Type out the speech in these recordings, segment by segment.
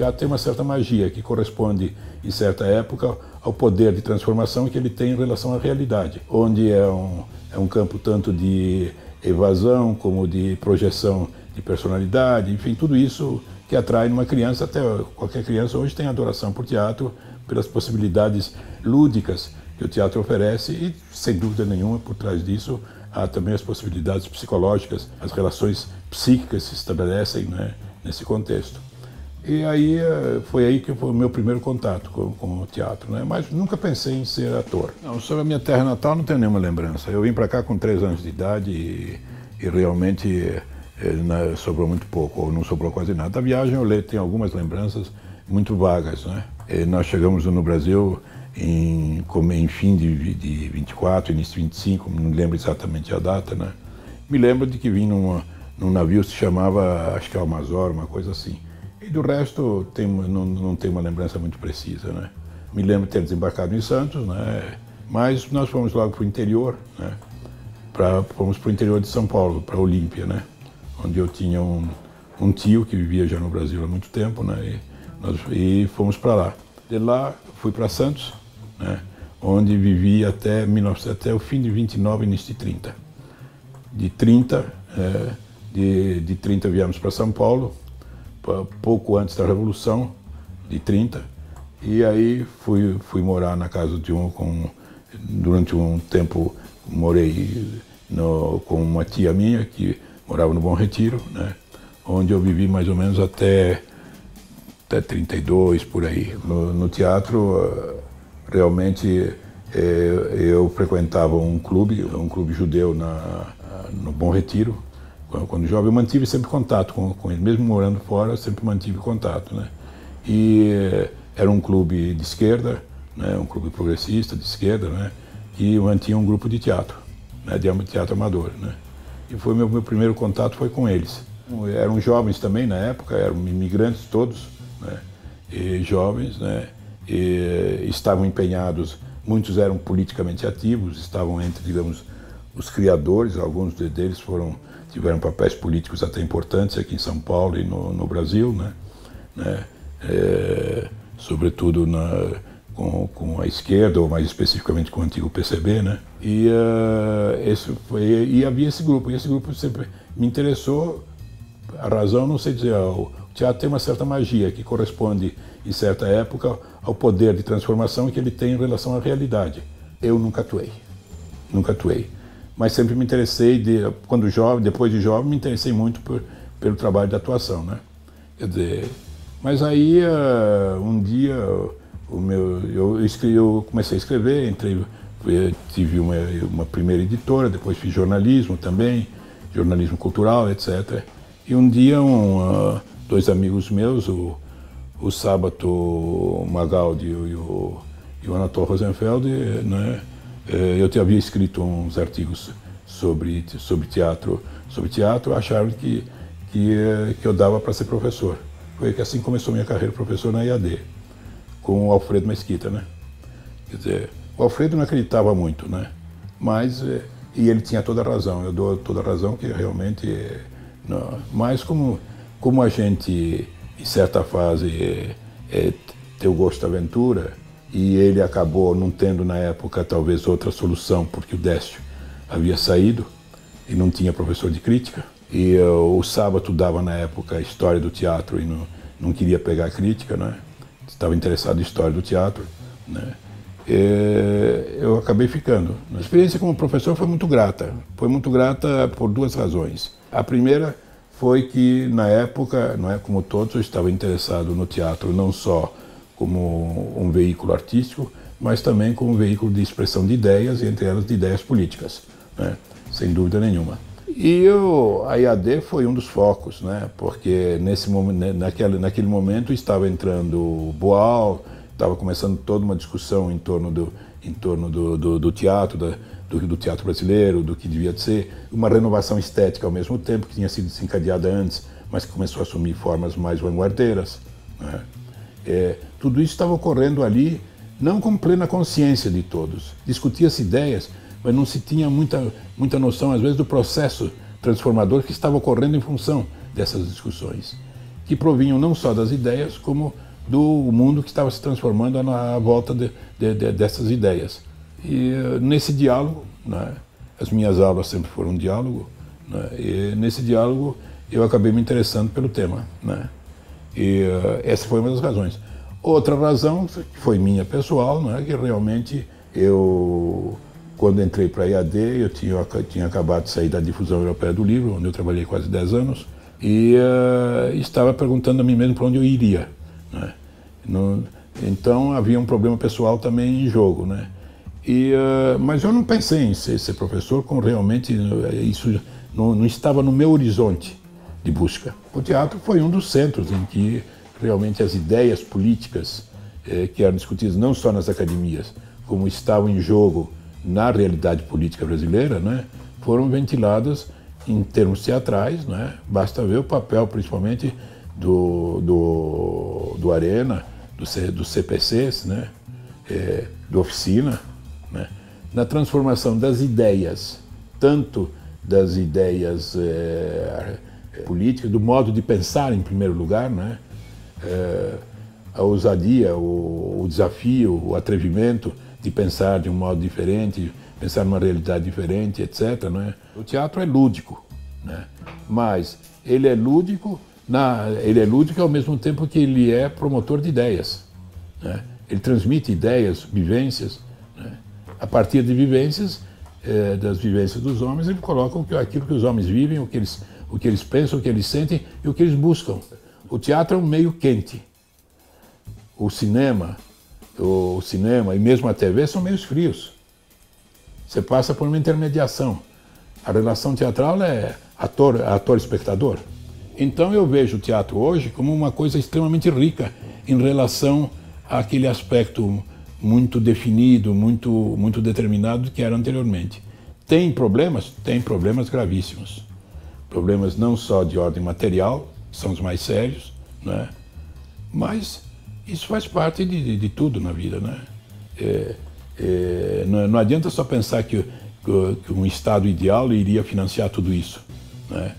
teatro tem uma certa magia que corresponde, em certa época, ao poder de transformação que ele tem em relação à realidade, onde é um, é um campo tanto de evasão como de projeção de personalidade, enfim, tudo isso que atrai uma criança, até qualquer criança hoje tem adoração por teatro, pelas possibilidades lúdicas que o teatro oferece e, sem dúvida nenhuma, por trás disso, há também as possibilidades psicológicas, as relações psíquicas se estabelecem né, nesse contexto. E aí eh, foi aí que foi o meu primeiro contato com, com, o teatro, né? Mas nunca pensei em ser ator. Não, sobre a minha terra natal não tenho nenhuma lembrança. Eu vim para cá com três anos de idade e, e realmente eh, sobrou muito pouco, ou não sobrou quase nada. Da viagem eu tenho algumas lembranças muito vagas, né? E nós chegamos no Brasil em, em fim de, de 24, início de 25, não lembro exatamente a data, né? Me lembro de que vim numa, num navio que se chamava, acho que é Almazor, uma coisa assim. E do resto tem, não, não tenho uma lembrança muito precisa, né? Me lembro de ter desembarcado em Santos, né? Mas nós fomos logo para o interior, né? Pra, fomos para o interior de São Paulo, para Olímpia, né? Onde eu tinha um, um, tio que vivia já no Brasil há muito tempo, né? E, nós, e fomos para lá. De lá fui para Santos, né? Onde vivi até, 19, até o fim de 29, início de 30. De 30, é, de, de 30 viemos para São Paulo, pouco antes da Revolução de 30, e aí fui, fui morar na casa de um, com, durante um tempo morei no, com uma tia minha que morava no Bom Retiro, né, onde eu vivi mais ou menos até, até 32, por aí. No, no teatro, realmente é, eu frequentava um clube, um clube judeu na, no Bom Retiro, quando jovem, eu mantive sempre contato com, com ele, mesmo morando fora, sempre mantive contato, né? E eh, era um clube de esquerda, né? Um clube progressista de esquerda, né? Que mantinha um grupo de teatro, né? De teatro amador, né? E foi meu, meu primeiro contato foi com eles. Eram jovens também na época, eram imigrantes todos, né? E jovens, né? E estavam empenhados, muitos eram politicamente ativos, estavam entre, digamos, os criadores, alguns deles foram tiveram papéis políticos até importantes aqui em São Paulo e no, no Brasil, né? né? É, sobretudo na, com, com, a esquerda, ou mais especificamente com o antigo PCB, né? E, uh, esse foi, e havia esse grupo, e esse grupo sempre me interessou, a razão não sei dizer, o teatro tem uma certa magia que corresponde, em certa época, ao poder de transformação que ele tem em relação à realidade. Eu nunca atuei, nunca atuei mas sempre me interessei, de, quando jovem, depois de jovem, me interessei muito por, pelo trabalho de atuação, né? Quer dizer, mas aí uh, um dia o meu, eu, escrevi, eu comecei a escrever, entrei, tive uma, uma primeira editora, depois fiz jornalismo também, jornalismo cultural, etc. E um dia um, uh, dois amigos meus, o, o Sábato Magaldi e o, e o Anatol Rosenfeld, né, eh, eu havia escrito uns artigos sobre, sobre teatro, sobre teatro, acharam que, que, eh, que eu dava para ser professor. Foi que assim começou minha carreira professor na IAD, com o Alfredo Mesquita, né? Quer dizer, o Alfredo não acreditava muito, né? Mas, eh, e ele tinha toda a razão, eu dou toda a razão que realmente, não, mas como, como a gente, em certa fase, é, é, tem o gosto da aventura, e ele acabou não tendo na época talvez outra solução, porque o Décio havia saído e não tinha professor de crítica. E uh, o Sábado dava na época a história do teatro e não, não queria pegar crítica, né? estava interessado em história do teatro. Né? E eu acabei ficando. A experiência como professor foi muito grata. Foi muito grata por duas razões. A primeira foi que, na época, não é como todos, eu estava interessado no teatro não só como um veículo artístico, mas também como um veículo de expressão de ideias, entre elas de ideias políticas, né? sem dúvida nenhuma. E eu, a IAD foi um dos focos, né? porque nesse né, naquele, naquele momento estava entrando o Boal, estava começando toda uma discussão em torno do, em torno do, do, do teatro, da, do, do, teatro brasileiro, do que devia ser, uma renovação estética ao mesmo tempo, que tinha sido desencadeada antes, mas que começou a assumir formas mais vanguardeiras. Né? É, tudo isso estava ocorrendo ali, não com plena consciência de todos. Discutia-se ideias, mas não se tinha muita, muita noção, às vezes, do processo transformador que estava ocorrendo em função dessas discussões. que provinham não só das ideias, como do mundo que estava se transformando à volta de, de, de, dessas ideias. E nesse diálogo, né, as minhas aulas sempre foram um diálogo, né, e nesse diálogo eu acabei me interessando pelo tema. Né, e uh, essa foi uma das razões. Outra razão foi minha pessoal, né, que realmente eu, quando entrei para a IAD, eu tinha, tinha acabado de sair da difusão europeia do livro, onde eu trabalhei quase 10 anos, e uh, estava perguntando a mim mesmo para onde eu iria. Né? No, então havia um problema pessoal também em jogo, né? E, uh, mas eu não pensei em ser, ser professor, como realmente isso não, não, estava no meu horizonte de busca. O teatro foi um dos centros em que realmente as ideias políticas eh, que eram discutidas não só nas academias, como estavam em jogo na realidade política brasileira, né, foram ventiladas em termos teatrais. Né, basta ver o papel, principalmente, do, do, do Arena, do, do CPCs, né, é, do Oficina, né, na transformação das ideias, tanto das ideias é, políticas, do modo de pensar em primeiro lugar, né, é, a ousadia, o, o, desafio, o atrevimento de pensar de um modo diferente, pensar numa realidade diferente, etc. Né? O teatro é lúdico, né? mas ele é lúdico, na, ele é lúdico ao mesmo tempo que ele é promotor de ideias. Né? Ele transmite ideias, vivências. Né? A partir de vivências, é, das vivências dos homens, ele coloca aquilo que os homens vivem, o que eles, o que eles pensam, o que eles sentem e o que eles buscam. O teatro é um meio quente. O cinema, o cinema e mesmo a TV são meios frios. Você passa por uma intermediação. A relação teatral é ator, ator-espectador. Então eu vejo o teatro hoje como uma coisa extremamente rica em relação àquele aspecto muito definido, muito, muito determinado que era anteriormente. Tem problemas? Tem problemas gravíssimos. Problemas não só de ordem material, são os mais sérios, né? mas isso faz parte de, de, de tudo na vida. Né? É, é, não, não, adianta só pensar que, que, um Estado ideal iria financiar tudo isso. Né?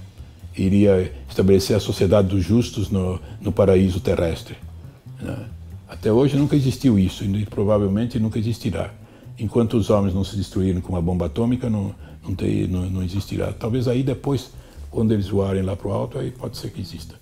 Iria estabelecer a sociedade dos justos no, no paraíso terrestre. Né? Até hoje nunca existiu isso e provavelmente nunca existirá. Enquanto os homens não se destruírem com uma bomba atômica, não, não, tem, não, não existirá. Talvez aí depois quando eles voarem lá para o alto, aí pode ser que exista.